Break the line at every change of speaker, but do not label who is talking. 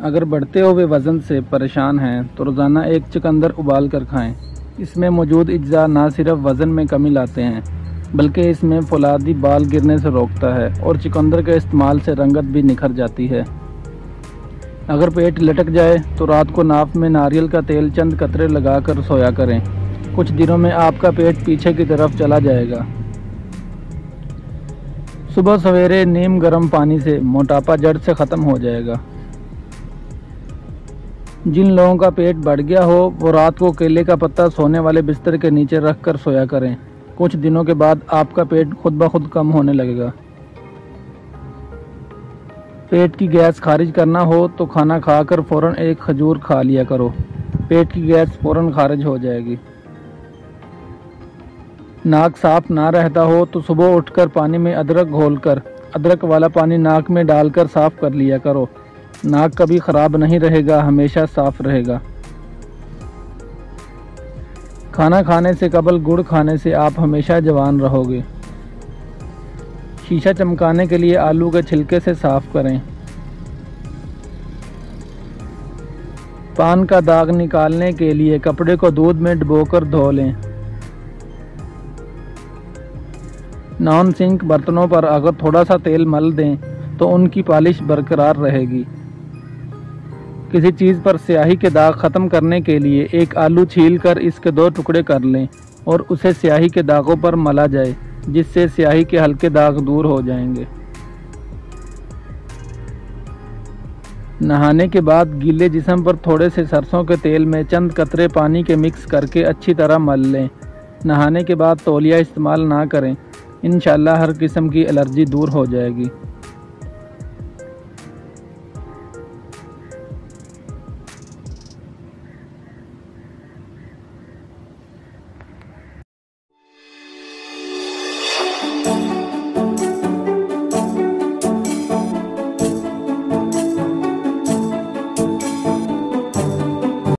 अगर बढ़ते हुए वज़न से परेशान हैं तो रोज़ाना एक चुकंदर उबाल कर खाएँ। इसमें मौजूद अज्जा ना सिर्फ़ वज़न में कमी लाते हैं, बल्कि इसमें फौलादी बाल गिरने से रोकता है और चुकंदर के इस्तेमाल से रंगत भी निखर जाती है। अगर पेट लटक जाए तो रात को नाप में नारियल का तेल चंद कतरे लगाकर सोया करें। कुछ दिनों में आपका पेट पीछे की तरफ़ चला जाएगा। सुबह सवेरे नीम गर्म पानी से मोटापा जड़ से ख़त्म हो जाएगा। जिन लोगों का पेट बढ़ गया हो, वो रात को केले का पत्ता सोने वाले बिस्तर के नीचे रख कर सोया करें। कुछ दिनों के बाद आपका पेट खुद ब खुद कम होने लगेगा। पेट की गैस खारिज करना हो तो खाना खाकर फ़ौरन एक खजूर खा लिया करो। पेट की गैस फ़ौरन खारिज हो जाएगी। नाक साफ़ ना रहता हो तो सुबह उठकर पानी में अदरक घोलकर, अदरक वाला पानी नाक में डालकर साफ़ कर लिया करो। नाक कभी ख़राब नहीं रहेगा, हमेशा साफ़ रहेगा। खाना खाने से कबल गुड़ खाने से आप हमेशा जवान रहोगे। शीशा चमकाने के लिए आलू के छिलके से साफ़ करें। पान का दाग निकालने के लिए कपड़े को दूध में डुबोकर धो लें। नॉन सिंक बर्तनों पर अगर थोड़ा सा तेल मल दें तो उनकी पॉलिश बरकरार रहेगी। किसी चीज़ पर स्याही के दाग ख़त्म करने के लिए एक आलू छील कर इसके दो टुकड़े कर लें और उसे स्याही के दागों पर मला जाए, जिससे स्याही के हल्के दाग दूर हो जाएँगे। नहाने के बाद गीले जिसम पर थोड़े से सरसों के तेल में चंद कतरे पानी के मिक्स करके अच्छी तरह मल लें। नहाने के बाद तौलिया इस्तेमाल ना करें इन हर किस्म की एलर्जी दूर हो जाएगी।